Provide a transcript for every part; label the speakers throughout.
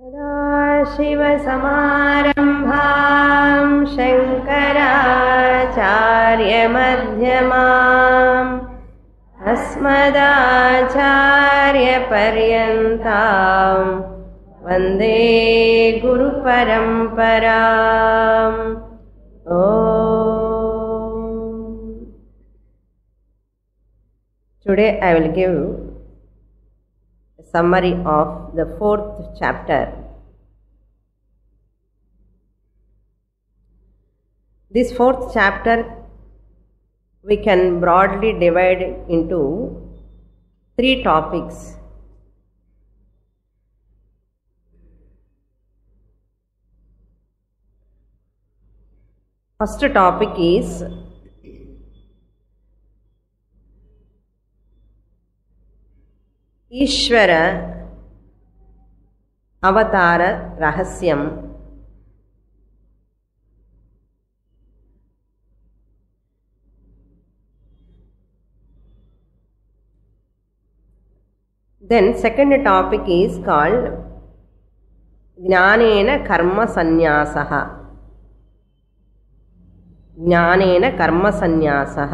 Speaker 1: सदाशिवसमारम्भां शङ्कराचार्यमध्यमाम् अस्मदाचार्यपर्यन्ताम् वन्दे ओ today I will give summary of the fourth chapter. This fourth chapter we can broadly divide into three topics. First topic is ஈஸ்வர அவதார ரகசியம். Then second topic is called ஞானேன கர்ம சந்நியாசா ஞானேன கர்ம சந்நியாசா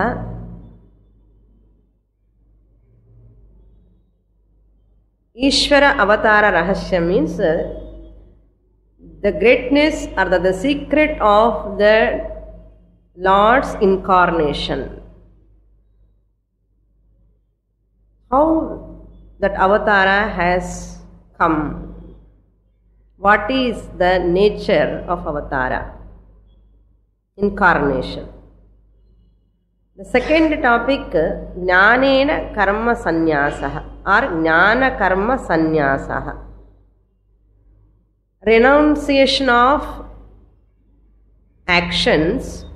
Speaker 1: Ishvara Avatara Rahasya means uh, the greatness or the, the secret of the Lord's incarnation. How that Avatara has come. What is the nature of Avatara? Incarnation. The second topic, Jnanena Karma Sannyasa or Jnana Karma Sannyasa. Renunciation of actions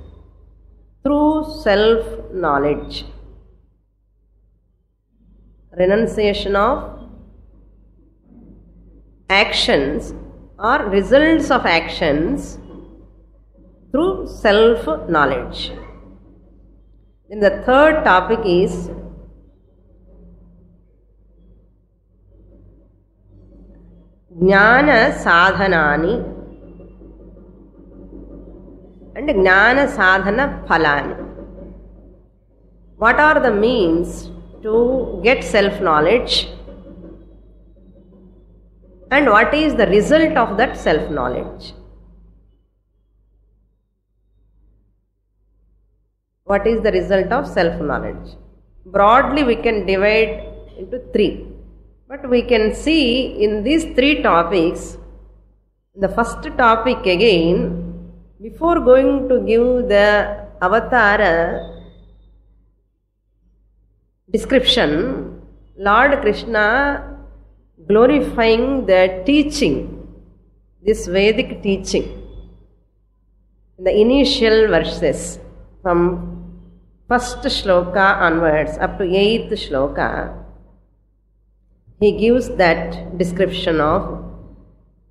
Speaker 1: through self knowledge. Renunciation of actions or results of actions through self knowledge. Then the third topic is Jnana Sadhanani and gnana Sadhana phalan. What are the means to get self knowledge? And what is the result of that self knowledge? What is the result of self knowledge broadly we can divide into three. But we can see in these three topics the first topic again before going to give the avatara description lord krishna glorifying the teaching this vedic teaching. In the initial verses from first shloka onwards up to eighth shloka, he gives that description of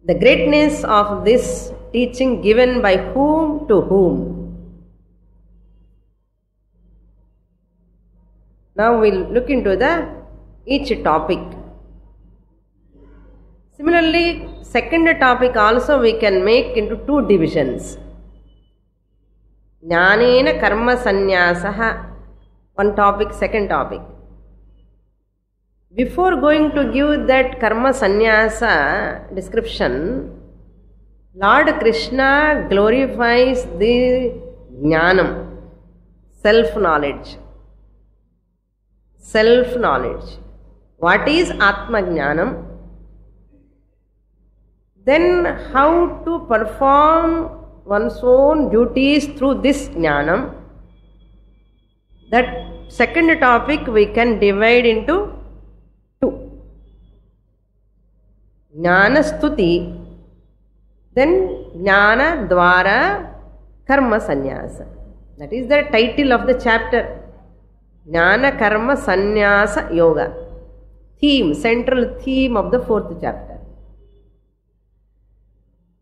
Speaker 1: the greatness of this teaching given by whom to whom. Now we'll look into the each topic. Similarly, second topic also we can make into two divisions. ಜ್ಞಾನೇನ ಕರ್ಮ ಸನ್ಯಾಸ one topic second topic before going to give that karma sannyasa description Lord Krishna glorifies the ಜ್ಞಾನಂ self knowledge self knowledge what is atma jnanam then how to perform one's own duties through this jnanam. That second topic we can divide into two. Jnana stuti, then jnana dwara karma sannyasa. That is the title of the chapter. Jnana karma sannyasa yoga. Theme, central theme of the fourth chapter.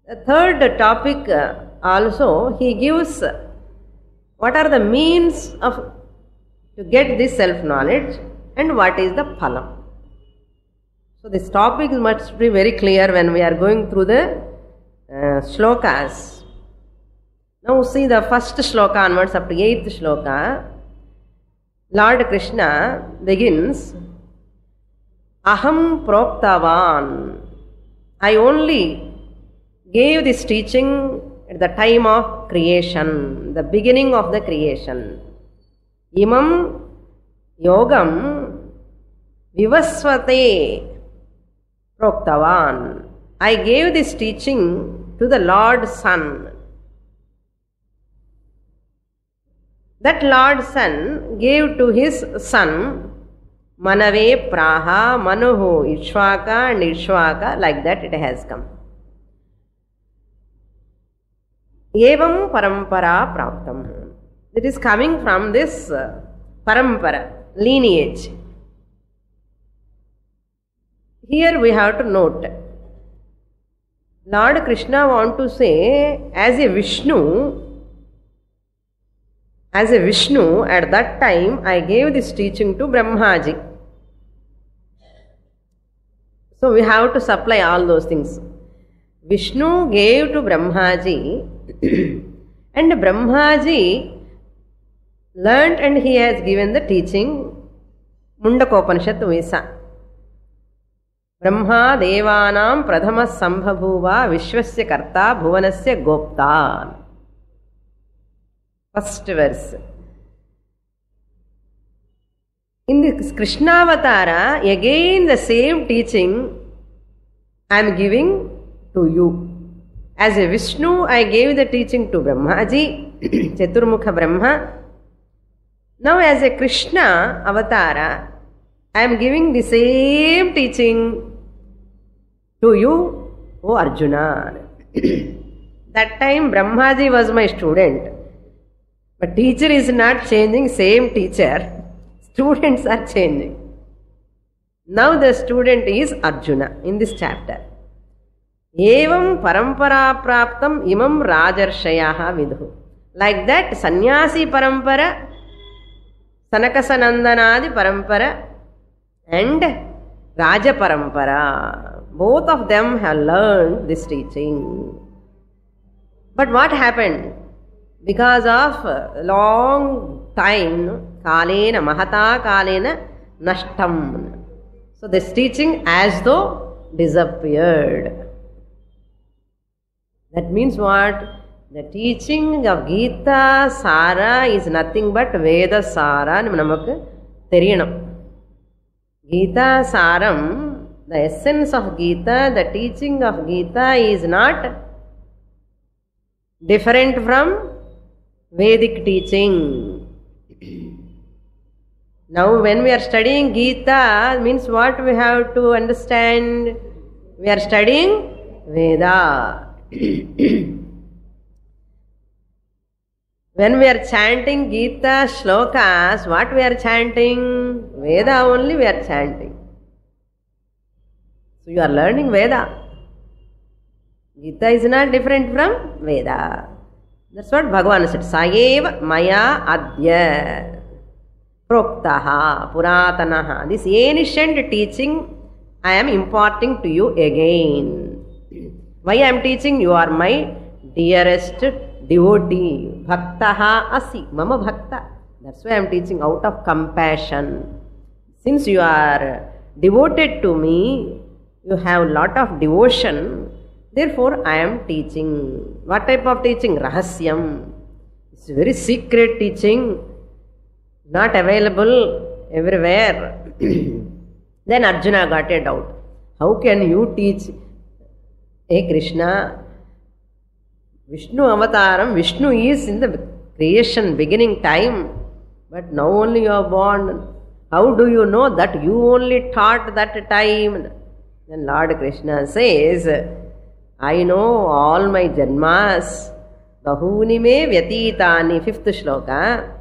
Speaker 1: The third topic uh, also he gives what are the means of to get this self knowledge and what is the phalam So this topic must be very clear when we are going through the uh, shlokas. Now see the first shloka onwards up to eighth shloka. Lord Krishna begins, Aham proktavan. I only gave this teaching at the time of creation, the beginning of the creation. Imam yogam vivasvate proktavan. I gave this teaching to the Lord Sun. That Lord Sun gave to his son Manave Praha, Manuhu, Ishvaka, and Ishvaka, like that it has come. Evam parampara praptam. It is coming from this uh, parampara, lineage. Here we have to note Lord Krishna want to say as a Vishnu as a Vishnu at that time I gave this teaching to Brahmaji. So we have to supply all those things. Vishnu gave to Brahmaji and Brahmaji learnt and he has given the teaching Mundakopanishad Visa. Brahma देवानां प्रथमः सम्भभूव विश्वस्य कर्ता भुवनस्य गोप्ता first verse In this Krishnavatara, again the same teaching I am giving to you. As a Vishnu, I gave the teaching to Brahmaji, Chaturmukha Brahma. Now, as a Krishna avatara, I am giving the same teaching to you, O Arjuna. that time Brahmaji was my student. But teacher is not changing, same teacher. Students are changing. Now the student is Arjuna in this chapter. Evam parampara praptam imam rajarshayaha vidhu. Like that, sannyasi parampara, sanakasanandanadi parampara, and Raja Parampara. Both of them have learned this teaching. But what happened? Because of long time, Kalena, Mahata Kalena, Nashtam. So this teaching as though disappeared. That means what? The teaching of Gita Sara is nothing but Veda Sara நமக்கு தெரியணும் Gita Saram, the essence of Gita, the teaching of Gita is not different from Vedic teaching. Now, when we are studying Gita, means what we have to understand? We are studying Veda. When we are chanting Gita shlokas, what we are chanting? Veda only we are chanting. So you are learning Veda. Gita is not different from Veda. That's what Bhagavan said. Sayev Maya Adya Proktaha Puratanaha. This ancient teaching I am imparting to you again. Why I am teaching? You are my dearest devotee. Bhaktaha Asi. Mama Bhakta. That's why I am teaching out of compassion. Since you are devoted to me, you have lot of devotion. Therefore, I am teaching. What type of teaching? Rahasyam. It's very secret teaching, not available everywhere. then Arjuna got a doubt. How can you teach Hey Krishna? Vishnu Avataram, Vishnu is in the creation beginning time, but now only you are born. How do you know that you only taught that time? Then Lord Krishna says, I know all my janmas. Bahuni me vyatitani, fifth shloka.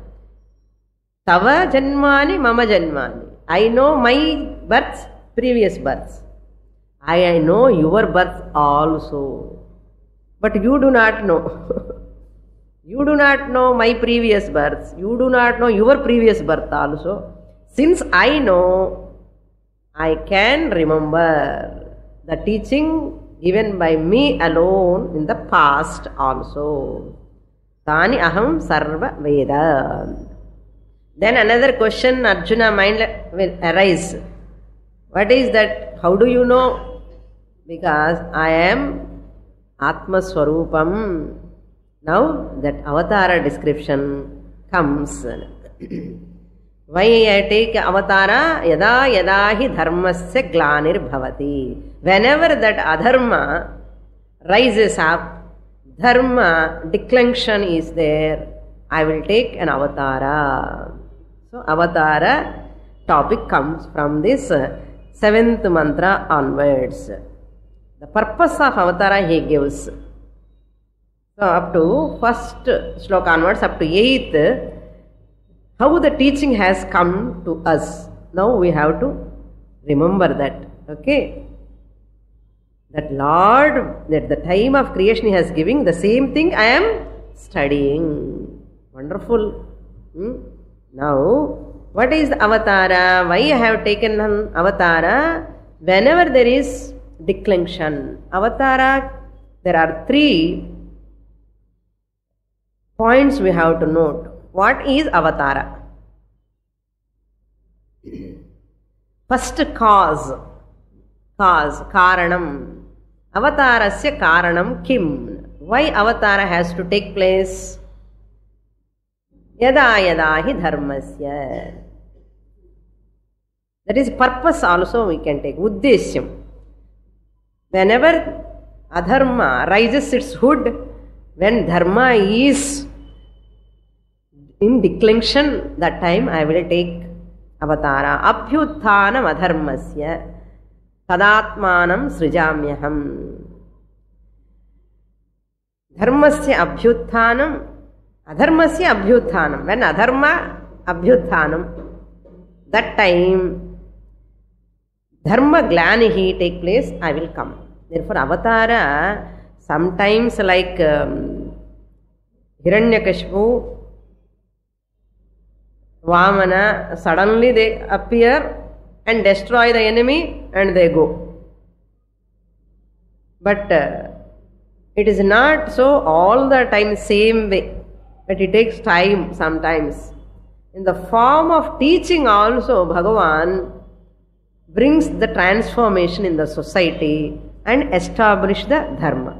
Speaker 1: Tava janmani, mama janmani. I know my births, previous births. I, know your birth also. But you do not know. you do not know my previous births. You do not know your previous birth also. Since I know, I can remember the teaching given by me alone in the past also. Tani aham sarva Veda. Then another question Arjuna mind will arise. What is that? How do you know? Because I am Atma Swarupam. Now that avatara description comes. Why I take avatara? Yada yada hi dharmasya glanir bhavati. Whenever that adharma rises up, dharma declension is there, I will take an avatara. So avatara topic comes from this seventh mantra onwards. The purpose of avatara he gives. So up to first sloka onwards, up to eighth, how the teaching has come to us. Now we have to remember that. Okay? That Lord, at the time of creation, He has given the same thing I am studying. Wonderful. Hmm? Now, what is avatara? Why I have taken an avatara? Whenever there is declension, avatara, there are three points we have to note. What is avatara? First cause, cause, karanam. Avatarasya karanam kim? Why avatara has to take place? Yada yada hi dharmasya. That is purpose also we can take. Uddeshyam. Whenever adharma rises its hood, when dharma is in declension, that time I will take avatara. Abhyuthanam adharmasya tadatmanam srijamyaham. Dharmasya abhyuthanam adharmasya abhyuthanam. When adharma abhyuthanam, that time dharma glanihi take place, I will come. Therefore, avatara sometimes like um, Hiranyakashipu Vamana, suddenly they appear and destroy the enemy and they go. But uh, it is not so all the time same way, but it takes time sometimes. In the form of teaching also, Bhagavan brings the transformation in the society and establish the dharma.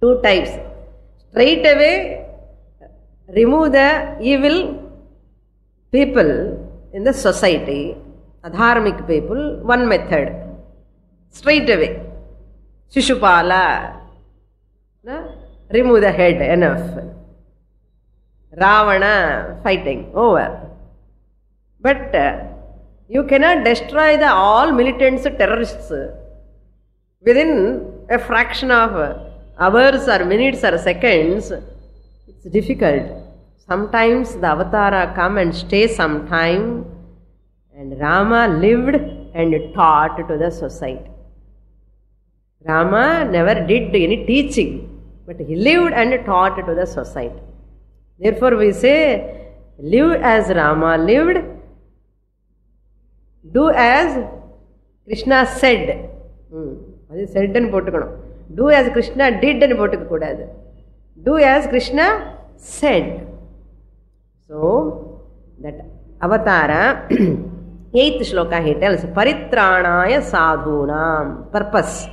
Speaker 1: Two types. Straight away remove the evil people in the society, adharmic people, one method. Straight away. Shishupala. No? Remove the head, enough. Ravana, fighting, over. But uh, you cannot destroy the all militants, terrorists within a fraction of hours or minutes or seconds. It's difficult. Sometimes the avatara come and stay some time and Rama lived and taught to the society. Rama never did any teaching, but he lived and taught to the society. Therefore we say, live as Rama lived, do as Krishna said. அது செட்னு போட்டுக்கணும் do as Krishna டிட்னு போட்டுக்க கூடாது do as Krishna said So, that avatara, eighth shloka he tells, Paritranaya sadhunam, purpose.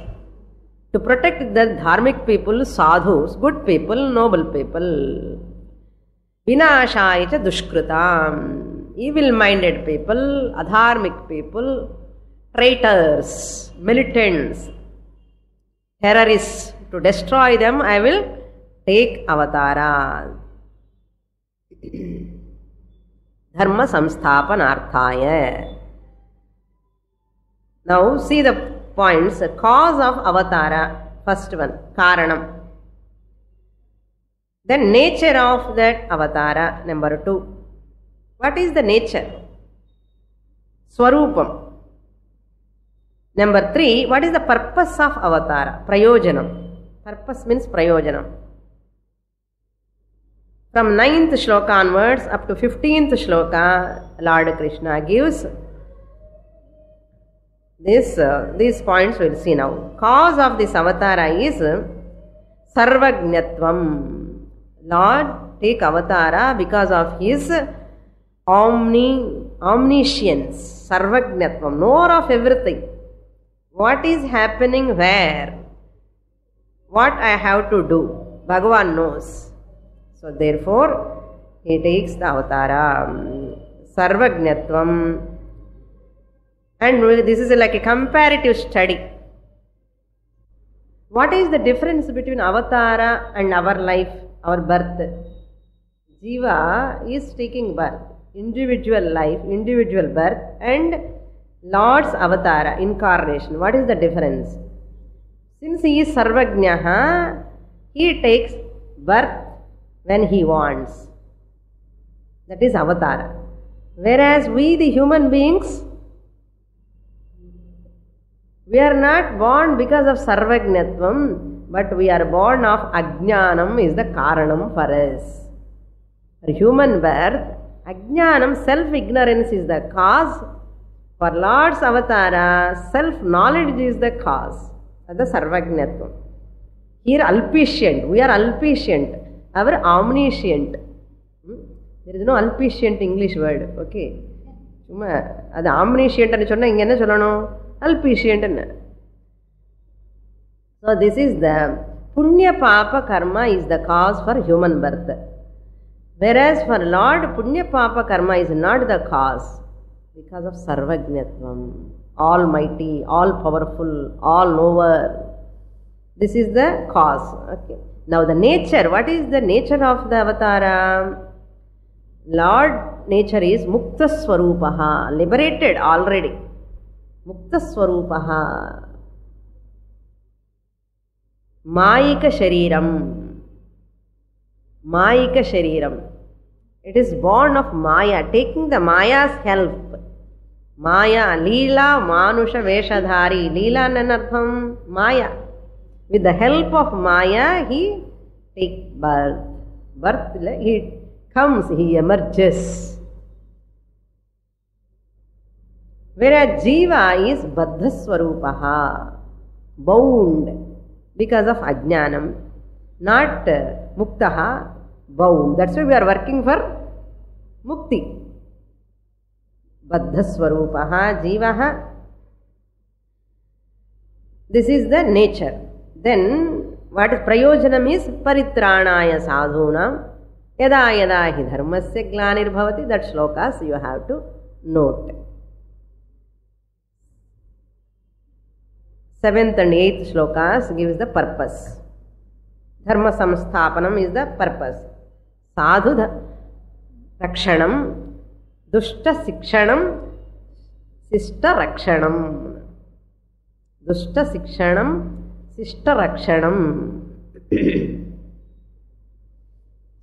Speaker 1: To protect the dharmic people, sadhus, good people, noble people. Vinashaya cha evil minded people, adharmic people, traitors, militants, terrorists. To destroy them, I will take avatara. Dharma samsthapanarthaya. Now, see the points. Cause of avatara. First one, karanam. Then, nature of that avatara. Number two what is the nature? Swarupam. Number 3 what is the purpose of avatara? Prayojanam. Purpose means prayojanam. From 9th shloka onwards up to 15th shloka, Lord Krishna gives This, uh, these points we'll see now. Cause of this avatara is Sarvagnatvam. Lord take avatara because of his omni, omniscience, Sarvagnatvam, knower of everything. What is happening where? What I have to do? Bhagavan knows. So therefore, he takes the avatara. um, Sarvagnatvam. And this is like a comparative study. What is the difference between avatara and our life, our birth? Jiva is taking birth, individual life, individual birth, and Lord's avatara, incarnation. What is the difference? Since he is Sarvagnaha, he takes birth when he wants. That is avatara. Whereas we, the human beings, we are not born because of Sarvagnatvam, but we are born of Ajnanam is the Karanam for us. For human birth, அஜானம் self ignorance is the cause for lord's avatara self knowledge is the cause அதுதான் சர்வஜத்துவம் here alpiscient we are alpiscient our omniscient there is no alpiscient English word okay சும்மா அது ஆம்னீஷியன்ட்னு சொன்னால் இங்கே என்ன சொல்லணும்? அல்பீஷியன்ட்னு so this is the punya papa karma is the cause for human birth whereas for Lord, Punya Papa Karma is not the cause because of Sarvagnatvam, Almighty, All Powerful, All Knower. This is the cause. Okay. Now the nature, what is the nature of the avatara? Lord nature is Mukta Swarupaha, liberated already. Mukta Swarupaha. Mayika Shariram. Mayika Shariram. It is born of Maya, taking the Maya's help. Maya, Leela, Manusha, Veshadhari. Leela Nanartham, Maya. With the help of Maya, he takes birth. Birth, he comes, he emerges. Whereas Jiva is Baddha Swarupaha, bound because of Ajnanam, not uh, Muktaha, bound. That's why we are working for Mukti. Baddha Swarupaha, Jivaha. This is the nature. Then, what is Prayojanam is Paritranaya Sadhunam. यदा यदा हि धर्मस्य ग्लानिर्भवति that shlokas you have to note seventh and eighth shlokas gives the purpose dharma samsthapanam is the purpose sadhu rakshanam dushta shikshanam sishta rakshanam dushta shikshanam sishta rakshanam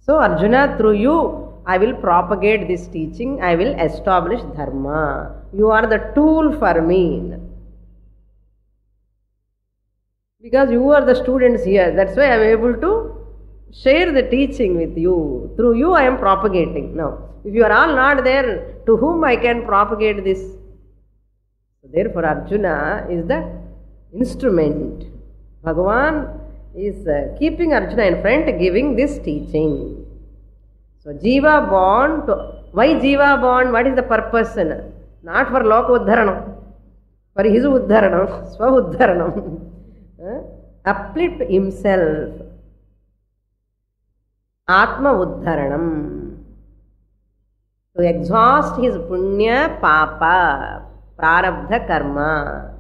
Speaker 1: So, Arjuna, through you, I will propagate this teaching, I will establish Dharma. You are the tool for me. Because you are the students here, that's why I am able to share the teaching with you. Through you, I am propagating. Now, if you are all not there, to whom I can propagate this? Therefore, Arjuna is the instrument. Bhagavan is uh, keeping Arjuna in front, giving this teaching. So, Jiva born to why Jiva born? What is the purpose? Not for Loka Uddharanam, for his Uddharanam, Swa Uddharanam. Uh, uplift himself. Atma Uddharanam. To exhaust his punya papa, prarabdha karma.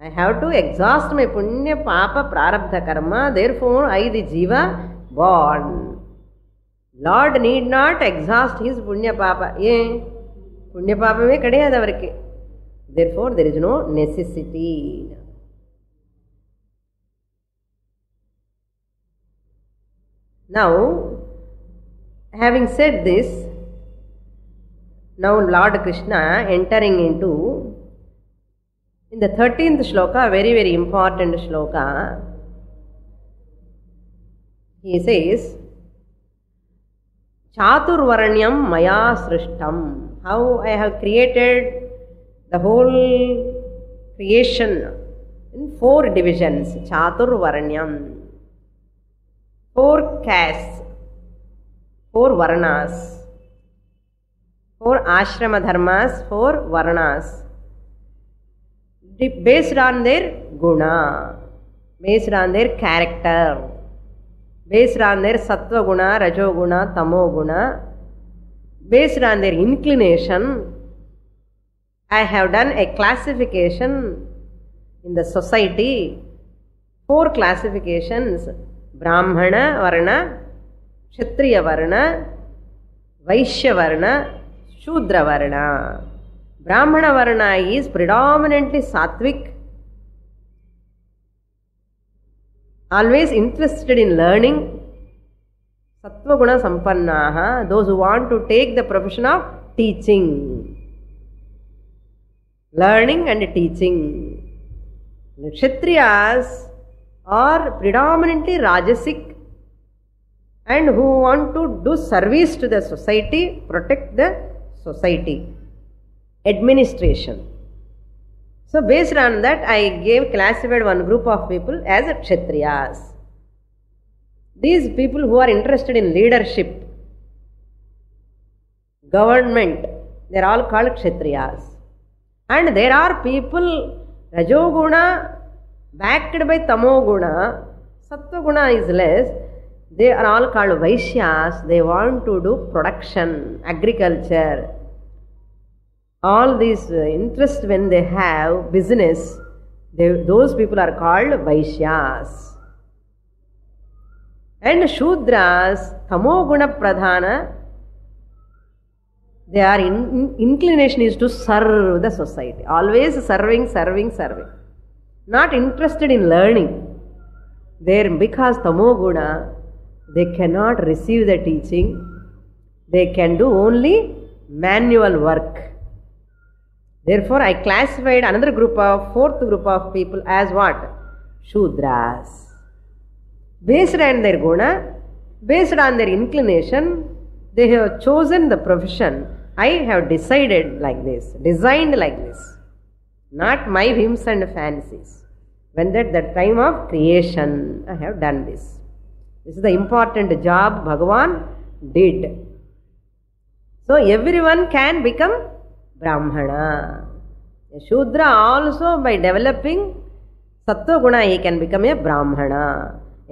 Speaker 1: I have to exhaust my punya papa prarabdha karma, therefore I the jiva born. Lord need not exhaust his punya papa. ஏன் புண்ணிய பாபமே கிடையாது அவருக்கு therefore there is no necessity. Now, having said this, now Lord Krishna entering into in the 13th shloka, very very important shloka, he says, Chaturvaranyam maya srishtam. How I have created the whole creation in four divisions chaturvaranyam four castes four varnas four ashrama dharmas four varnas based on their guna based on their character based on their sattva guna rajo guna tamo guna based on their inclination I have done a classification in the society, four classifications Varna, Vaishya Varna, Shudra Varna. Brahmana Varna is predominantly sattvic, always interested in learning. Sattva-guna sampannaha, those who want to take the profession of teaching learning and teaching. The Kshatriyas are predominantly Rajasic and who want to do service to the society, protect the society, administration. So, based on that, I gave classified one group of people as Kshatriyas. These people who are interested in leadership, government, they are all called Kshatriyas. And there are people, Rajoguna backed by Tamoguna, Sattva is less, they are all called Vaishyas, they want to do production, agriculture. All these uh, interests when they have business, they, those people are called Vaishyas. And Shudras, Tamoguna Pradhana, their in, in- inclination is to serve the society always serving serving serving not interested in learning. There because tamoguna they cannot receive the teaching they can do only manual work. Therefore i classified another group of fourth group of people as what? Shudras. Based on their guna based on their inclination they have chosen the profession. I have decided like this designed like this. Not my whims and fancies when at the time of creation i have done this. This is the important job bhagavan did. So everyone can become brahmana. A shudra also by developing sattva guna he can become a brahmana.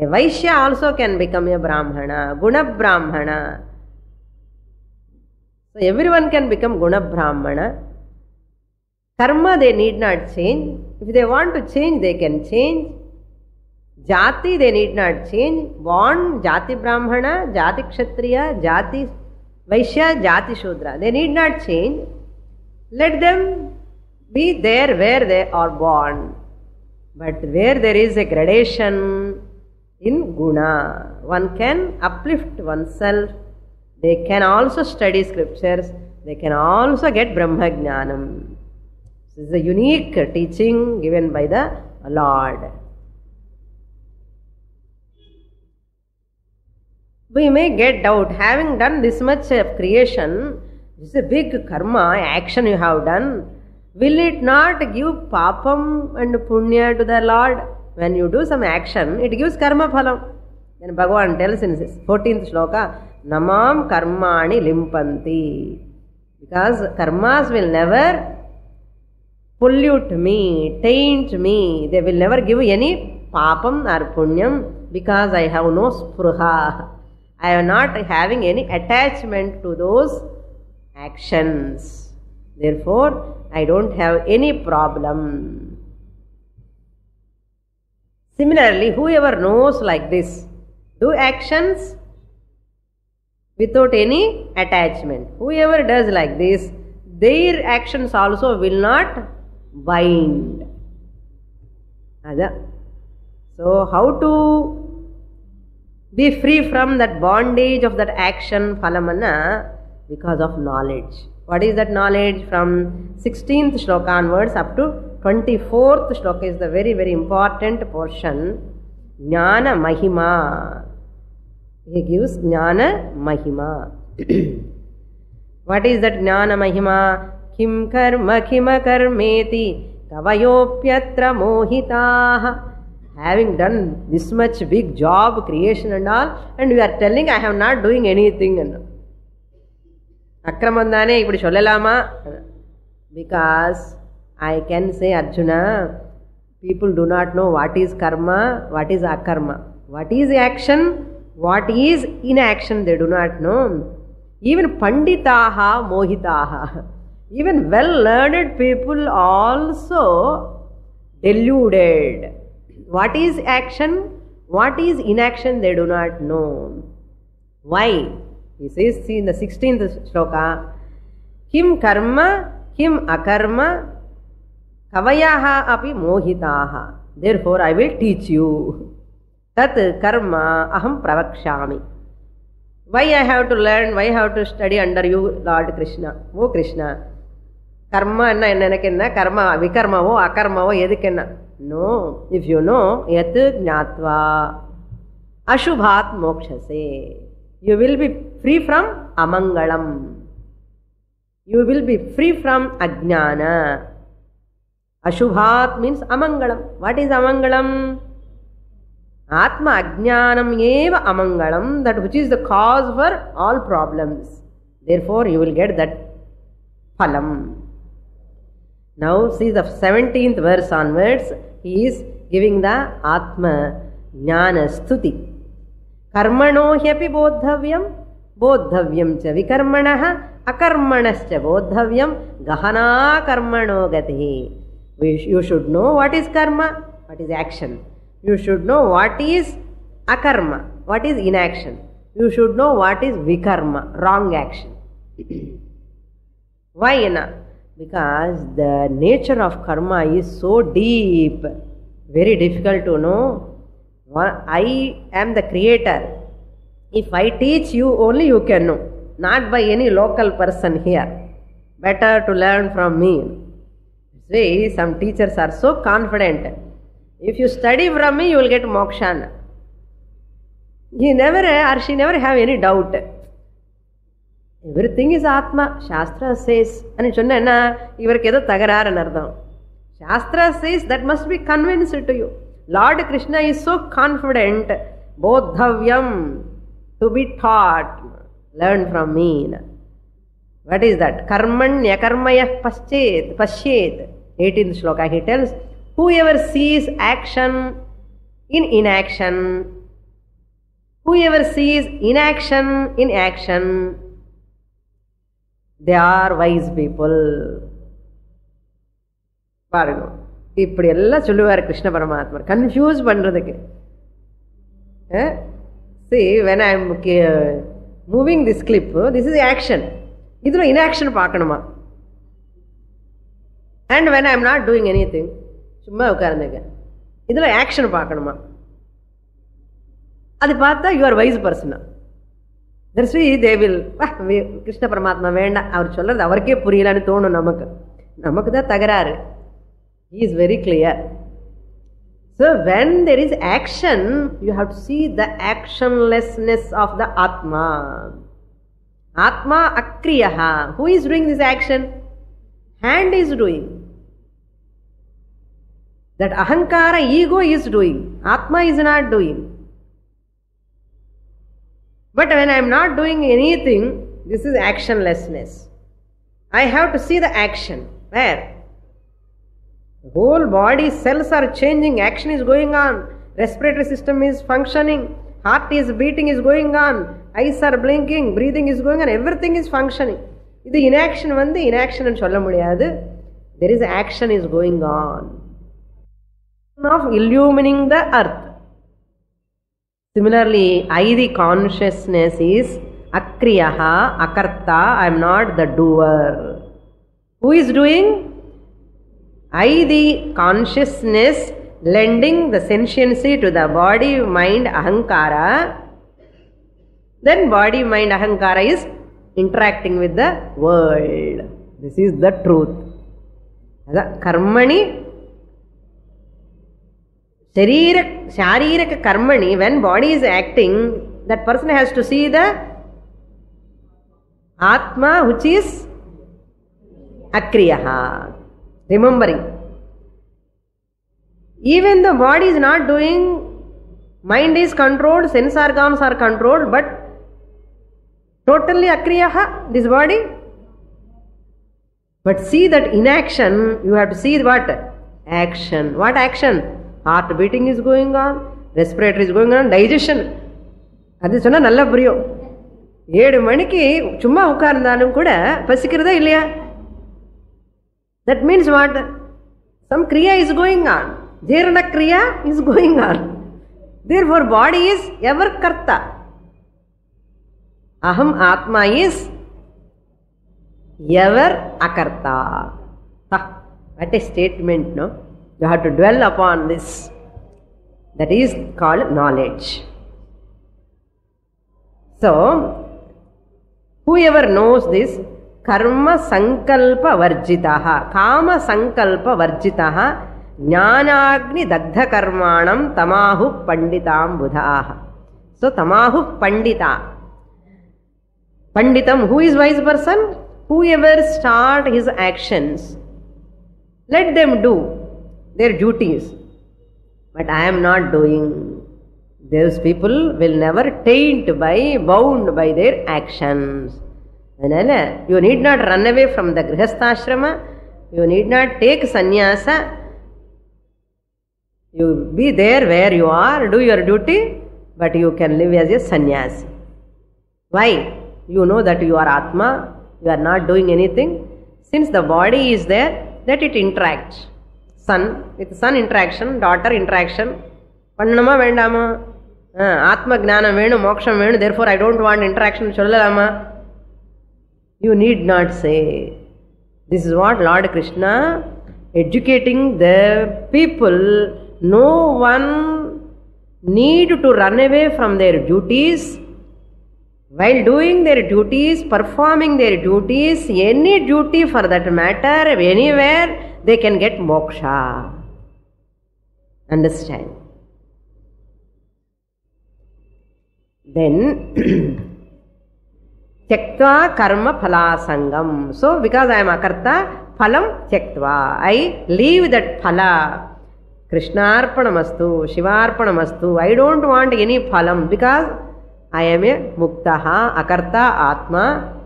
Speaker 1: A vaishya also can become a brahmana. Guna brahmana. So everyone can become guna brahmana. Karma they need not change if they want to change they can change. Jati they need not change. Born jati brahmana jati kshatriya jati vaishya jati shudra. They need not change. Let them be there where they are born. But where there is a gradation in guna one can uplift oneself. They can also study scriptures. They can also get brahma jnanam this is a unique teaching given by the lord. We may get doubt. Having done this much of creation this is a big karma action you have done. Will it not give papam and punya to the lord? When you do some action it gives karma phalam. Then bhagavan tells in his 14th shloka namam karmani limpanti. Because karmas will never pollute me taint me they will never give any papam or punyam because i have no spruha I am not having any attachment to those actions. Therefore, I don't have any problem. Similarly, whoever knows like this, do actions without any attachment. Whoever does like this, their actions also will not bind. So, how to be free from that bondage of that action phalamana because of knowledge. What is that knowledge? From 16th shloka onwards up to 24th shloka is the very, very important portion. Jnana Mahima. He gives Jnana Mahima. what is that Jnana Mahima? Kim karma kima karmeti kavayopyatra mohitaha having done this much big job creation and all and you are telling i have not doing anything and அக்கிரமம் தானே இப்படி சொல்லலாமா because I can say Arjuna people do not know what is karma, what is akarma, what is action, what is inaction, they do not know. Even panditaha mohitaha, even well learned people also deluded. What is action? What is inaction? They do not know. Why? He says, see in the 16th shloka, Kim karma, Kim akarma, kavayaha api mohitaha. Therefore, I will teach you. Tat karma aham pravakshami. Why I have to learn? Why I have to study under you, Lord Krishna? Oh Krishna, கர்மான்னா என்ன எனக்கு என்ன? கர்மா விகர்மாவோ அகர்மாவோ எதுக்கு என்ன? Know if you know எத் ஞாத்வா? அசுபாத் மோக்ஷசே. You will be free from அமங்கலம். You will be free from அஜான அசுபாத் மீன்ஸ் அமங்கலம். வாட் இஸ் அமங்கலம்? ஆத்ம அஜானம் ஏவ அமங்கலம் that which is the cause for all problems therefore you will get that பலம். Now, see the 17th verse onwards, he is giving the Atma Jnana Stuti. कर्मणो ह्यपि बोद्धव्यं बोद्धव्यं च विकर्मणः अकर्मणश्च बोद्धव्यं गहना कर्मणो गतिः you should know what is karma, what is action. You should know what is akarma, what is inaction. You should know what is vikarma, wrong action. Why na? Because the nature of karma is so deep, very difficult to know. I am the creator. If I teach you, only you can know, not by any local person here. Better to learn from me. See, some teachers are so confident. If you study from me, you will get moksha. He never or she never have any doubt. Everything is atma shastra says அப்படின்னு சொன்னேன்னா இவருக்கு ஏதோ தகராறுன்னு அர்த்தம் shastra says that must be convince to you lord Krishna is so confident போத்தவ்யம் to be taught learn from mean what is that கர்மண்ய கர்மய பஷ்சேத் பஷ்யேத் eighteen shloka he tells whoever sees action in inaction whoever sees inaction in action they are wise people பாருங்க. இப்படி எல்லாம் சொல்லுவார் கிருஷ்ண பரமாத்மர். Confuse பண்ணுறதுக்கு see when I am moving this clip this is action இதில் inaction பார்க்கணுமா? And when I am not doing anything சும்மா உட்கார்ந்துங்க இதில் ஆக்ஷன் பார்க்கணுமா? அது பார்த்தா you are wise person தர்ஸ்வி தேவில் Krishna பரமாத்மா வேண்டாம் அவர் சொல்றது அவருக்கே புரியலன்னு தோணும் நமக்கு நமக்கு தான் தகராறு he is very clear so when there is action you have to see the actionlessness of the atma atma akriyaha who is doing this action hand is doing that ahankara ego is doing atma is not doing but when i am not doing anything this is actionlessness i have to see the action where the whole body cells are changing, action is going on, respiratory system is functioning, heart is beating is going on, eyes are blinking, breathing is going on, everything is functioning. இது inaction வந்து inaction சொல்ல முடியாது there is action is going on of illumining the earth Similarly, I the consciousness is Akriyaha, Akarta, I am not the doer. Who is doing? I the consciousness lending the sentiency to the body, mind, ahankara. Then body, mind, ahankara is interacting with the world. This is the truth. Karmani शरीर, शारीरिक कर्मणि when body is acting that person has to see the atma which is अक्रिय remembering even the body is not doing mind is controlled sense organs are controlled but totally अक्रिया this body but see that in action you have to see what action what action heart beating is going on respiration is going on digestion அது சொன்னால் நல்லா புரியும். ஏழு மணிக்கு சும்மா உட்கார்ந்தாலும் கூட பசிக்கிறதா இல்லையா? That means what some Kriya is going on ஜீரண கிரியா is going on therefore body is ever கர்த்தா அகம் ஆத்மா இஸ் எவர் அகர்த்தா Ah, a statement no? You have to dwell upon this. That is called knowledge. So, whoever knows this, karma sankalpa varjitaha, kama sankalpa varjitaha, ಜ್ಞಾನಾಗ್ನಿ ದಗ್ಧ ಕರ್ಮಾಣಂ ತಮಾಹು ಪಂಡಿತಾಂ ಬುಧಾಹ so ತಮಾಹು ಪಂಡಿತ Panditam, who is wise person? Whoever start his actions, let them do their duties. But I am not doing. Those people will never taint by, bound by their actions. அதனால you need not run away from the grihastha you need not take sannyasa you be there where you are do your duty but you can live as a sannyasi why you know that you are atma you are not doing anything since the body is there let it interact son with son interaction daughter interaction பண்ணணுமா வேண்டாமா ஆ, ஆத்ம ஞானம் வேணும் மோட்சம் வேணும் therefore I don't want interaction சொல்லலாமா you need not say this is what Lord Krishna educating the people know one need to run away from their duties while doing their duties, performing their duties, any duty for that matter, anywhere, they can get moksha. Understand? Then, tyaktva karma phalasangam. So, because I am akarta, phalam tyaktva. I leave that phala. Krishnarpanamastu, Shivarpanamastu. I don't want any phalam because I am a muktaha, akarta, atma.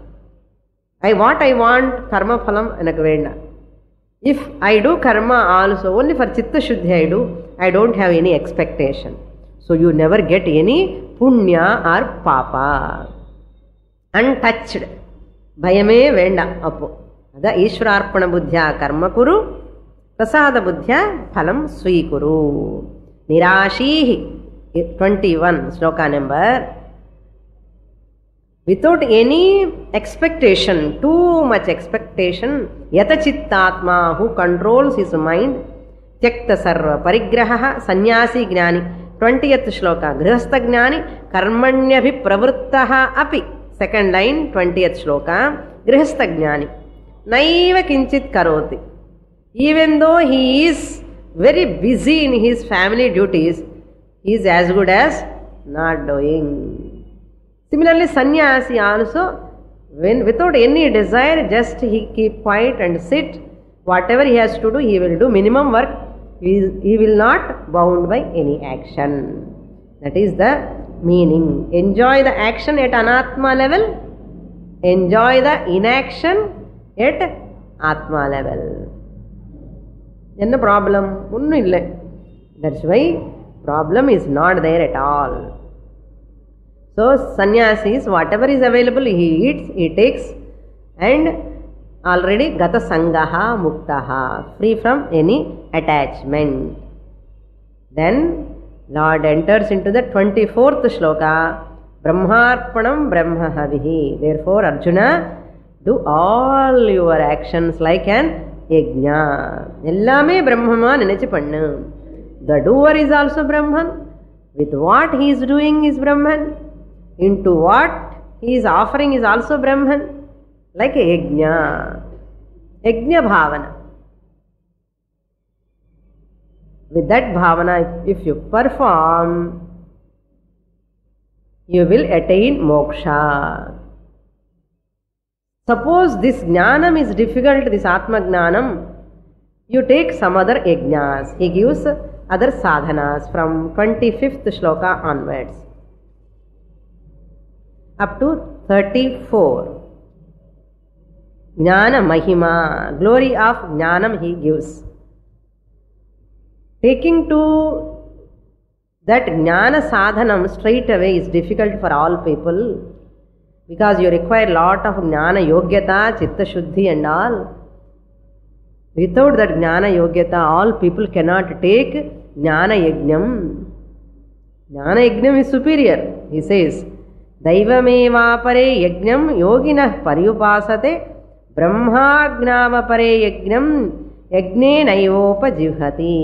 Speaker 1: I what I want, karma phalam எனக்கு வேண்டாம் If I do karma also, only for chitta shuddhi I do, I don't have any expectation. So you never get any punya or papa. Untouched. பயமே வேண்டாம் அப்போ அதான் ஈஸ்வரார்ப்பண புத்தியா கர்ம குரு பிரசாத புத்தியா ஃபலம் ஸ்வீகுரு நிராஷீஹி twenty one shloka number without any expectation, too much expectation, yatachittatma who controls his mind, tyakta sarva parigraha sannyasi gnani. 20th shloka grihastha gnani karmanyabhi pravrittaha api. Second line 20th shloka grihastha gnani. Naiva kinchit karoti. Even though he is very busy in his family duties, he is as good as not doing. Similarly, sannyasi also, when without any desire, just he keep quiet and sit. Whatever he has to do, he will do minimum work. He, is- he will not bound by any action. That is the meaning. Enjoy the action at anatma level. Enjoy the inaction at atma level. என்ன problem ஒன்றும் இல்லை that's why problem is not there at all So sannyasis, whatever is available, he eats, he takes, and already gata sangaha muktaha, free from any attachment. Then Lord enters into the 24th shloka, Brahmarpanam Brahmahavihi. Therefore, Arjuna, do all your actions like an yajna. எல்லாமே பிரம்மமா நினைச்சு பண்ணு The doer is also Brahman. With what he is doing is Brahman. into what he is offering is also Brahman. Like a yajna. Yajna bhavana. With that bhavana, if, you perform, you will attain moksha. Suppose this jnanam is difficult, this atma jnanam, you take some other yajnas. He gives other sadhanas from 25th shloka onwards up to 34. Jnana Mahima, glory of Jnanam he gives. Taking to that Jnana sadhanam straight away is difficult for all people because you require lot of Jnana Yogyata, Chitta Shuddhi and all. Without that Jnana Yogyata, all people cannot take Jnana Yajnam. Jnana Yajnam is superior, he says. దైవమేవాపరే యజ్ఞం యోగిన పర్యుపాసతే బ్రహ్మాజ్ఞావపరే యజ్ఞం యజ్ఞే నైవోపజిహతి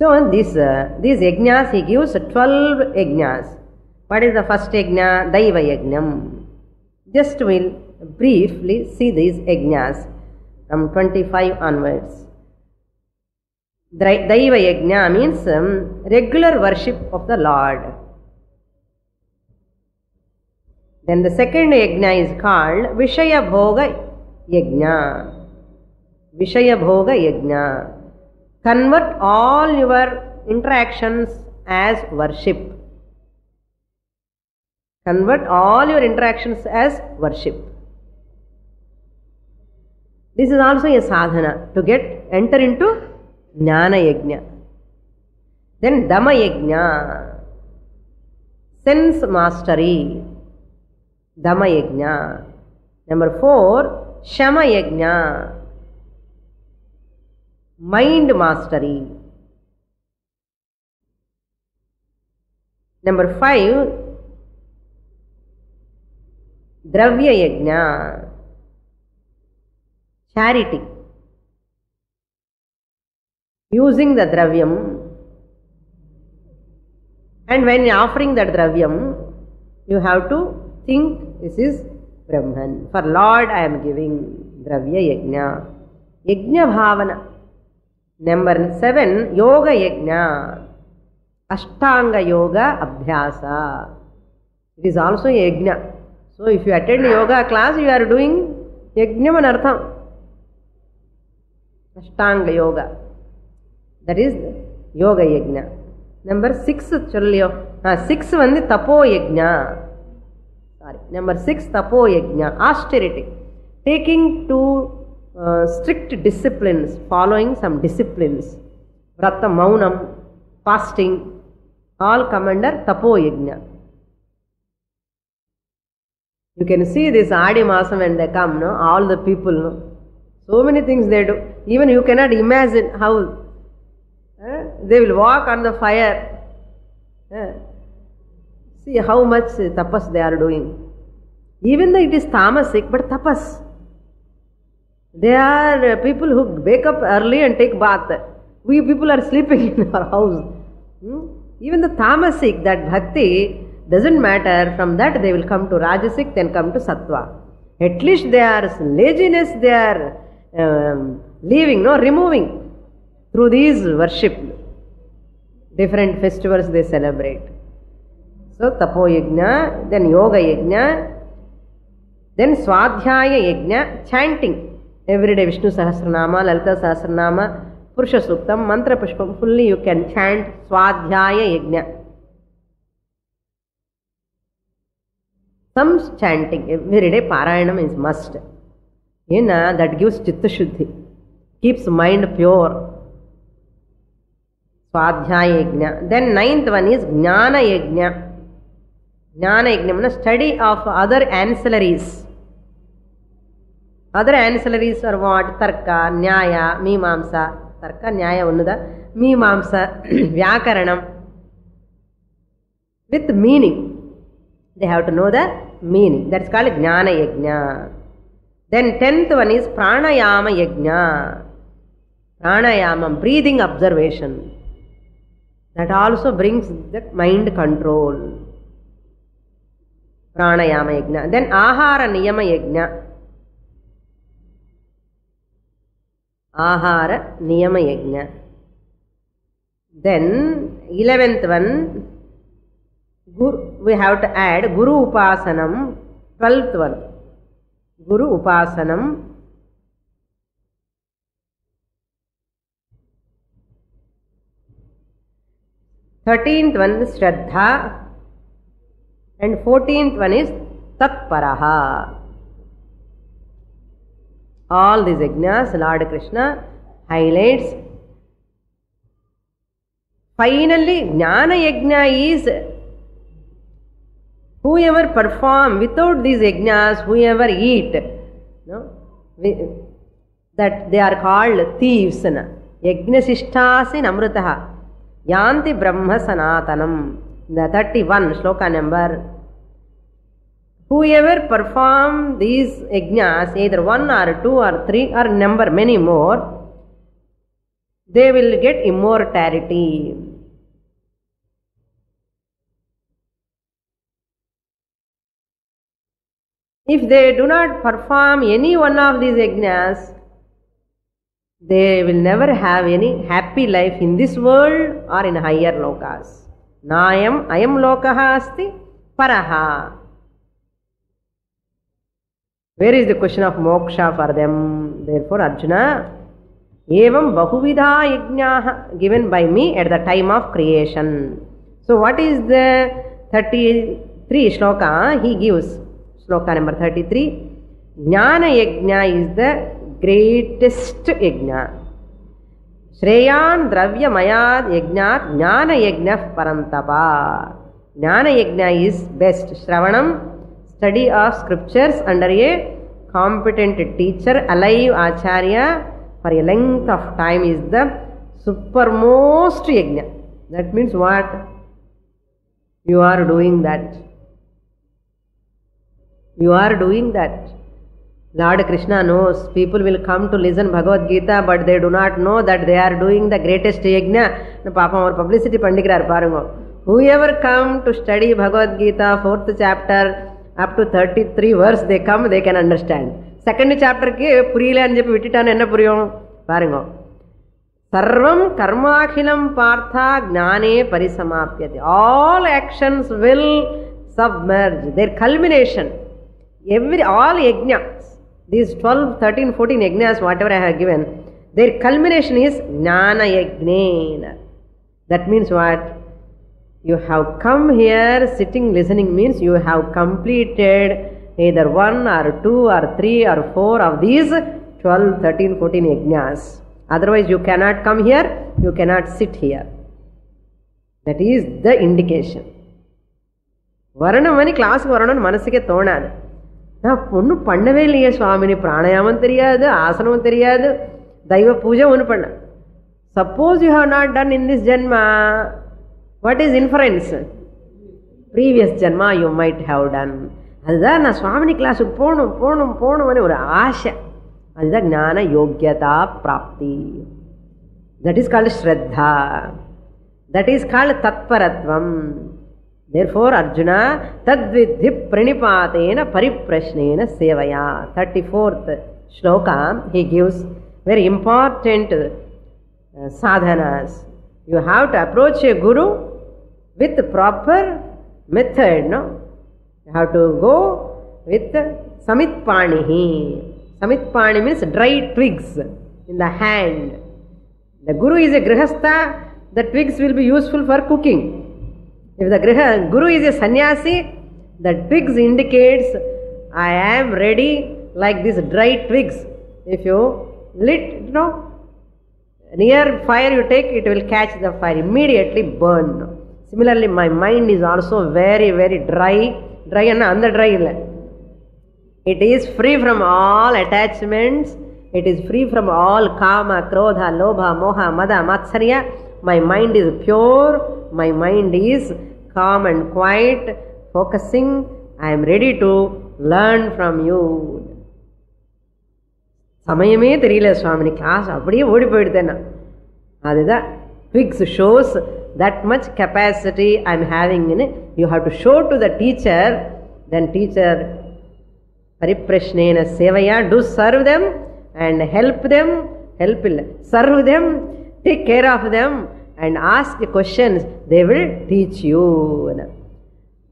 Speaker 1: So this uh, these yajnas he gives twelve yajnas. What is the first yajna? Daiva yajnam. Just we'll briefly see these yajnas from 25 onwards. Dai- Daiva yajna means um, regular worship of the Lord. Then the second yajna is called Vishaya Bhoga Yajna. Vishaya Bhoga Yajna. Convert all your interactions as worship. Convert all your interactions as worship. This is also a sadhana to get enter into Yajna. Sense mastery. Dama Yajna. Number four, Shama Yajna. Mind mastery. Number five, Dravya Yajna. Charity. Using the Dravyam. And when offering that Dravyam, you have to think this is Brahman. For Lord I am giving Dravya Yajna. Yajna Bhavana. Number seven, Yoga Yajna. Ashtanga Yoga Abhyasa. It is also Yajna. So if you attend yoga class, you are doing Yajnam and Ashtanga Yoga. That is Yoga Yajna. Number six சொல்லியோ six வந்து தப்போ yajna sorry number six தப்போ yajna austerity taking to strict disciplines following some disciplines விரத்தம் மௌனம் fasting all commander தப்போ yajna You can see this Adi Masam when they come, no? All the people, no? So many things they do. Even you cannot imagine how eh, they will walk on the fire. Eh, See how much tapas they are doing. Even though it is tamasic, but tapas. They are uh, people who wake up early and take bath. We people are sleeping in our house. Hmm? Even the tamasic, that bhakti, doesn't matter. From that they will come to rajasic, then come to sattva. At least their laziness they are um, leaving, no, removing through these worship. Different festivals they celebrate. So tapo yajna, then yoga yajna, then swadhyaya yajna, chanting. Every day Vishnu Sahasranama, Lalita Sahasranama, Purusha Suktam, Mantra Pushpam, fully you can chant swadhyaya yajna. Some chanting, every day Parayanam is must. Yena, that gives Chitta Shuddhi, keeps mind pure. Yajna. Then ninth one is Jnana yajna. Jnana yajna means study of other ancillaries. Other ancillaries are what? Tarka, Nyaya, Mimamsa. Tarka, Nyaya unnada. Mimamsa, Vyakaranam. With meaning. They have to know the meaning. That's called Jnana yajna. Then tenth one is Pranayama yajna. Pranayama, breathing observation. That also brings the mind control. Pranayama yajna. Then Ahara niyama yajna. Ahara niyama yajna. Then eleventh one, Guru, we have to add Guru Upasanam, twelfth one. Guru Upasanam. Thirteenth one Shraddha and fourteenth one is तत्पर all this एग्नास lord Krishna highlights finally jnana yajna is whoever perform without this एग्नास whoever eat know that they are called thieves न यज्ञ शिष्टासी Namrata yanti brahma sanatanam. The 31 shloka number. Whoever perform these yajnas, either one or two or three or number many more, they will get immortality. If they do not perform any one of these yajnas, they will never have any happy life in this world or in higher lokas. Nayam ayam lokaha asti paraha. Where is the question of moksha for them? Therefore, Arjuna, evam bahuvida yajnaha given by me at the time of creation. So, what is the 33 shloka he gives? Shloka number 33. Jnana yajna is the greatest yajna ஸ்ரேயான் திரவியமயாத் யஜ்னாத் ஞான யஜ்ன பரந்தபா ஞான Yajna is best ஸ்ரவணம் study of scriptures under a competent teacher alive Acharya for a length of time is the super most yajna that means what you are doing that you are doing that Lord Krishna knows people will come to listen Bhagavad Gita, but they do not know that they are doing the greatest yajna. Papa our publicity pandikirar parungo. Whoever come to study Bhagavad Gita, fourth chapter, up to 33 verse, they come, they can understand. Second சாப்டருக்கு புரியலன்னு சொல்லி விட்டுட்டான்னு என்ன புரியும் பாருங்க சர்வம் கர்மாகிலம் பார்த்தா ஞானே பரிசமாப்பியது All actions will submerge their culmination. Every all yajna these 12, 13, 14 yajnas, whatever I have given, their culmination is jnana yajnena. That means what? You have come here, sitting, listening means you have completed either one or two or three or four of these 12, 13, 14 yajnas. Otherwise, you cannot come here, you cannot sit here. That is the indication. Indication ವರ್ಣಮನಿ ಕ್ಲಾಸ್ಗೆ ವರಣನ ಮನಸ್ಸಿಗೆ ತೋಣಾನೆ நான் ஒன்றும் பண்ணவே இல்லையே சுவாமினி. பிராணாயாமம் தெரியாது ஆசனமும் தெரியாது தெய்வ பூஜை ஒன்று பண்ண. Suppose you have not done in this ஜென்மா வாட் இஸ் இன்ஃபரன்ஸ் ப்ரீவியஸ் ஜென்மா யூ மைட் ஹவ் டன் அதுதான் நான் சுவாமினி கிளாஸுக்கு போகணும் போகணும் போகணும்னு ஒரு ஆசை. அதுதான் ஞான யோக்கியதா பிராப்தி. That is called Shraddha. That is called தத்பரத்வம். Therefore, Arjuna, tadvidhi pranipatena pariprashnena sevaya. 34th shloka, he gives very important uh, sadhanas. You have to approach a guru with proper method, no? You have to go with samitpanihi. Samitpani means dry twigs in the hand. The guru is a grihastha, the twigs will be useful for cooking. If the griha, guru is a sannyasi, the twigs indicates I am ready like these dry twigs. If you lit, you know, near fire you take, it will catch the fire, immediately burn. Similarly, my mind is also very, very dry. Dry and under dry. It is free from all attachments. It is free from all kama, krodha, lobha, moha, mada, matsarya. My mind is pure. My mind is calm and quiet, focusing. I am ready to learn from you. சமயமே தெரியல Swamini class அப்படியே ஓடி போயிடுதேன்னா அதுதான் பிக்ஸ் shows that much capacity I am ஹேவிங்னு you have to show to the teacher then teacher பரிப்பிரஷ்னேன சேவையா to serve them and help them help இல்லை serve them take care of them and ask the questions, they will teach you.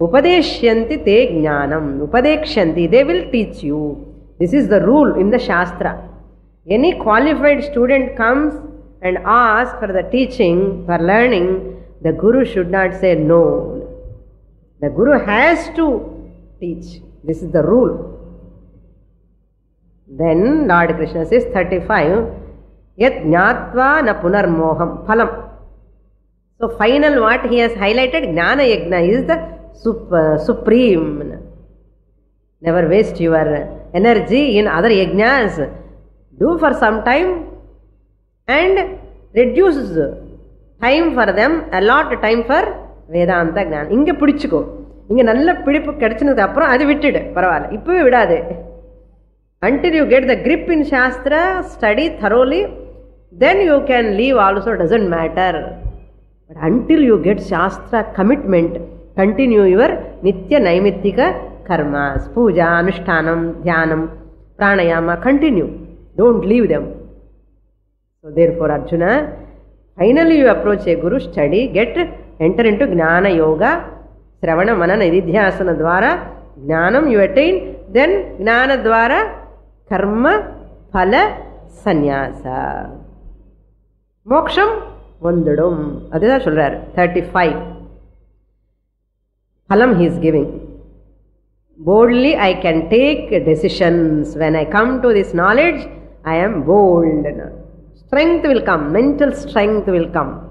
Speaker 1: Upadeshyanti te jnanam. Upadekshanti, they will teach you. This is the rule in the Shastra. Any qualified student comes and asks for the teaching, for learning, the Guru should not say no. The Guru has to teach. This is the rule. Then Lord Krishna says 35 Yat Jnatva na punarmoham phalam. So final what he has highlighted Jnana Yajna is the sup- uh, supreme. Never waste your energy in other yajnas. Do for some time and reduce time for them, allot time for வேதாந்த ஞானம் இங்கே பிடிச்சிக்கோ இங்கே நல்ல பிடிப்பு கிடைச்சினதுக்கு அப்புறம் அது விட்டுடு பரவாயில்ல இப்பவே விடாது until you get the grip in Shastra, study thoroughly, then you can leave also, doesn't but until you get shastra commitment continue your నిత్య నైమిత్తిక కర్మాస్ పూజ అనుష్ఠానం ధ్యానం pranayama continue don't leave them so therefore Arjuna finally you approach a guru study get enter into jnana yoga శ్రవణ మనన నిధిధ్యాసన ద్వారా జ్ఞానం you attain then జ్ఞాన ద్వారా కర్మ ఫల సన్యాస మోక్షం வந்துடும் அதுதான் சொல்றார் தேர்ட்டி ஃபைவ் பலம் he is giving boldly I can take decisions. When I come to this knowledge, I am bold. Strength will come, mental strength will come.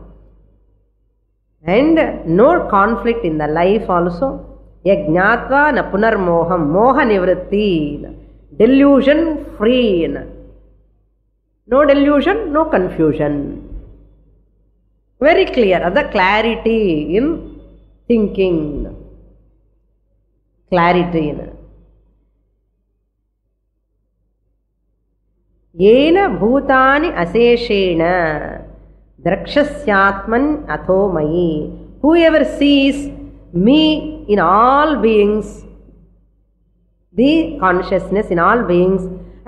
Speaker 1: And no conflict in the life also. Yajnatva na punarmoham, moha nivritti, delusion free. No delusion, no confusion. Very clear, other clarity in thinking. clarity in येन भूतानि अशेषेण द्रक्षस्यात्मन् अथो मयि whoever sees me in all beings the consciousness in all beings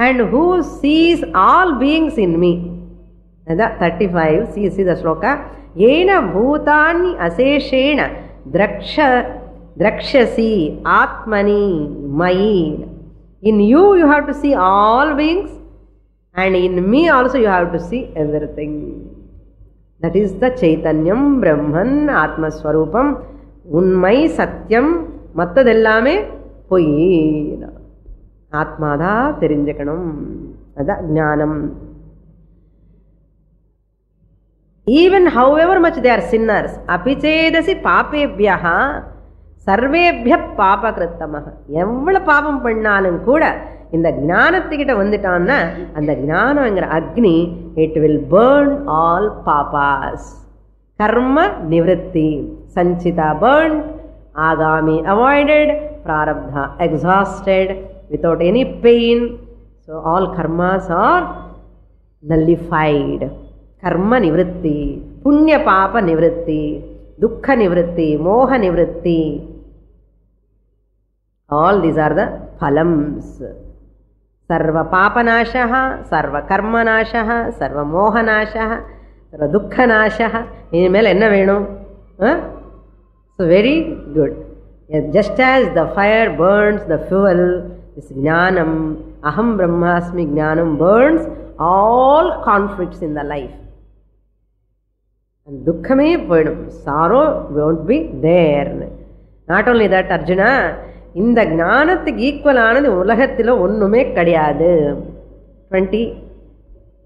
Speaker 1: and who sees all beings in me Thirty five C ಸಿದ ಶ್ಲೋಕ ಏನ ಭೂತಾನಿ ಅಶೇಷೇಣ ದ್ರಕ್ಷ ದ್ರಕ್ಷಸಿ ಆತ್ಮನಿ ಮಯಿ in you you have to see all beings and in me also you have to see everything that is the చైతన్యం బ్రహ్మన్ ఆత్మస్వరూపం ఉన్మై సత్యం மற்றதெல்லாமே பொய் ஆத்மாதான் தெரிஞ்சுக்கணும் அதான் ஞானம் even however much they are sinners அபிச்சேதசி papebhyah சர்வேபிய பாப கிருத்தமாக எவ்வளவு பாபம் பண்ணாலும் கூட இந்த ஞானத்துக்கிட்ட வந்துட்டான்னா அந்த ஞானங்கிற அக்னி இட் வில் பேர்ன் ஆல் பாபாஸ் கர்ம நிவத்தி Sanchita burn ஆகாமி avoided பிராரப்தா exhausted without any pain so all karmas are nullified கர்ம நிவத்தி புண்ணிய பாப நிவத்தி துக்க நிவத்தி மோக நிவத்தி ஆல் தீஸ் ஆர் த ஃபலம்ஸ் சர்வ பாபநாசா சர்வ கர்மநாசா சர்வ மோகநாசா சர்வ துக்கநாசா இனிமேல் என்ன வேணும்? So very good just as the fire burns the fuel this ஜானம் அகம் பிரம்மாஸ்மி ஜானம் burns all conflicts in the life அந்த துக்கமே போயிடும். சாரோ வோன்ட் பி தேர்னு நாட் ஓன்லி தட் அர்ஜுனா இந்த ஞானத்துக்கு ஈக்குவலானது உலகத்தில் ஒன்றுமே கிடையாது. Twenty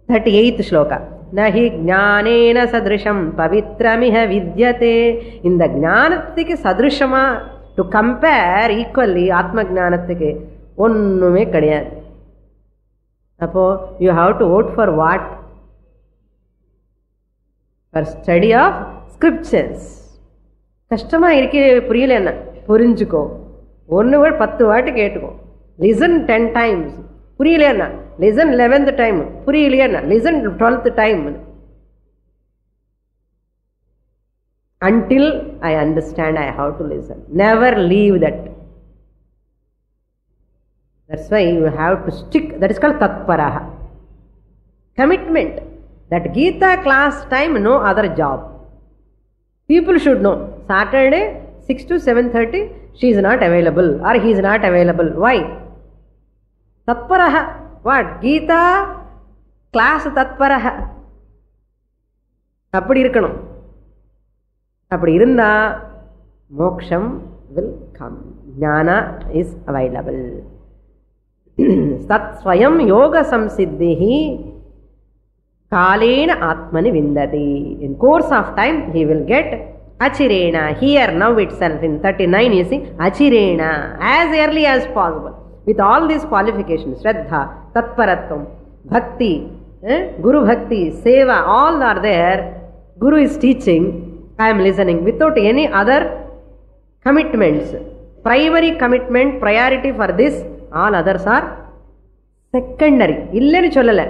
Speaker 1: thirty eight shloka. நஹி ஞானேன சதிருஷம் பவித்ரமிக வித்யதே. இந்த ஞானத்துக்கு சதிருஷமா டு கம்பேர் ஈக்குவல்லி ஆத்ம ஞானத்துக்கு ஒன்றுமே கிடையாது. அப்போது you have to opt for what for study of scriptures கஷ்டமாக இருக்க புரியல என்ன? புரிஞ்சுக்கோ. ஒன்று வேர்டு பத்து வாட்டு கேட்டுக்கோ. லிசன் டென் டைம்ஸ் புரியலையா லிசன் லெவன்த் டைம் புரியலையா listen twelfth time until I understand I have to listen never leave that that's why you have to stick that is call தத்பராக commitment That Gita class time, no other job. People should know. Saturday, 6 to 7.30, she is not available or he is not available. Why? Tatparaha. What? Gita class tatparaha. அப்படி இருக்கணும் அப்படி இருந்தால் மோக்ஷம் will come jnana is available தத் ஸ்வயம் யோக சம்சித்திஹி காலேன ஆத்மனி விந்ததி in course of time he will get achirena here now itself in 39 you see achirena as early as possible with all these qualifications shraddha tatparatvam bhakti eh, guru bhakti seva all are there guru is teaching i am listening without any other commitments primary commitment priority for this all others are secondary இல்லைன்னு சொல்லலை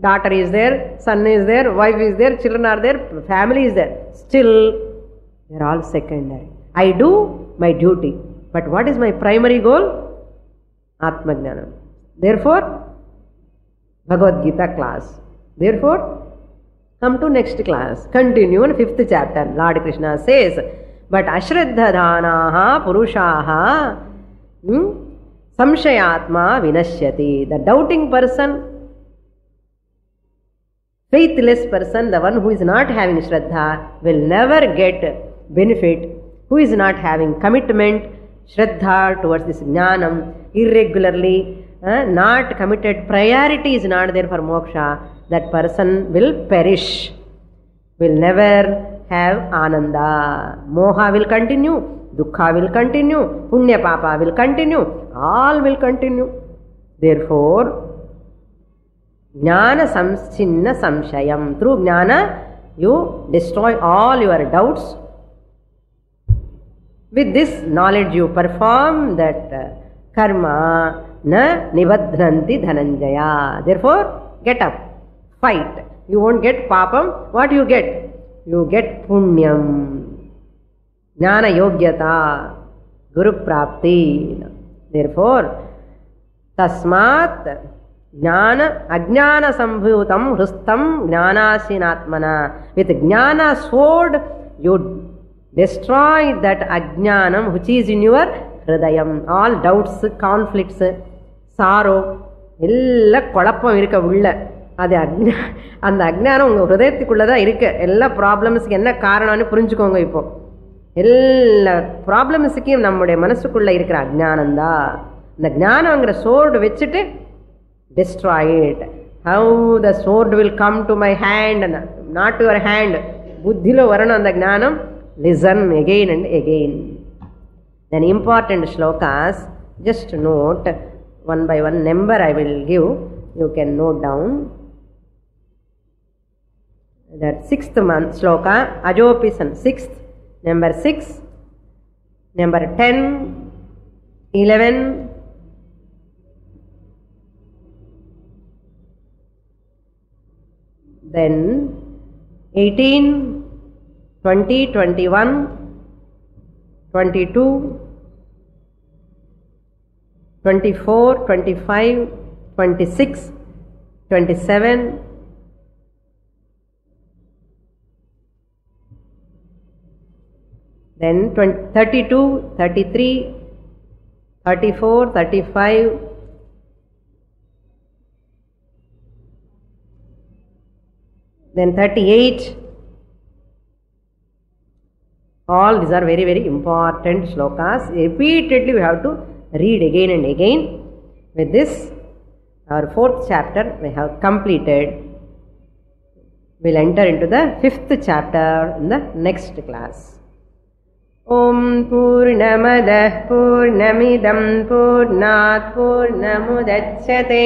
Speaker 1: daughter is there, son is there, wife is there, children are there, family is there. Still, they are all secondary. I do my duty. But what is my primary goal? Atmajnanam. Therefore, Bhagavad Gita class. Therefore, come to next class. Continue in fifth chapter. Lord Krishna says, But ashraddha Ashraddhadanaha purushaah hmm? samshayaatma Vinashyati. The doubting person faithless person the one who is not having shraddha will never get benefit who is not having commitment shraddha towards this jnanam irregularly uh, not committed priority is not there for moksha that person will perish will never have ananda. Moha will continue dukkha will continue punya papa will continue all will continue. Therefore ज्ञान संचिन्न संशय through jnana you destroy all your doubts with this knowledge you perform that कर्म न निबध्नती Dhananjaya therefore get up fight you won't get पापम what you get you get Punyam ज्ञान योग्यता गुरुप्राप्ति देर four तस्मात् ஞான அஜான சம்பூதம் ஹிருஸ்தம் ஞானாசீனாத்மனா வித் ஜான சோட் யூ டெஸ்ட்ராய் தட் அஜானம் ஹுச் இஸ் இன் யுவர் ஹிருதயம் ஆல் டவுட்ஸு கான்ஃப்ளிக்ஸு சாரோ எல்லாம் குழப்பம் இருக்க உள்ள அது அக்ஞா அந்த அக்ஞானம் உங்கள் ஹிரதயத்துக்குள்ளே தான் இருக்குது எல்லா ப்ராப்ளம்ஸுக்கு என்ன காரணம்னு புரிஞ்சுக்கோங்க இப்போ எல்லா ப்ராப்ளம்ஸுக்கும் நம்முடைய மனசுக்குள்ளே இருக்கிற அஜ்ஞானந்தான் இந்த ஞானங்கிற சோர்டு வச்சுட்டு destroy it. How the sword will come to my hand, not to your hand. బుద్ధిలో వరణం అంద జ్ఞానం listen again and again then important shlokas just note one by one number I will give you can note down that sixth month Shloka అజోపిసన్ sixth number six number ten eleven Then 18 20 21 22 24 25 26 27 then 20, 32 33 34 35 then 38 all these are very very important shlokas repeatedly we have to read again and again with this our fourth chapter we have completed we'll enter into the fifth chapter in the next class ॐ पूर्णमदः पूर्णमिदं पूर्णात् पूर्णमुदच्छते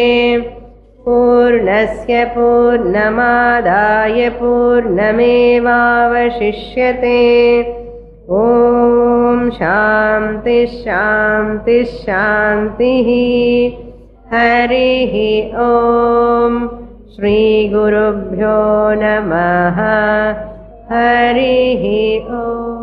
Speaker 1: पूर्णस्य पूर्णमादाय पूर्णमेवावशिष्यते। ॐ शान्तिः शान्तिः शान्तिः। हरिः ॐ श्रीगुरुभ्यो नमः। हरिः ॐ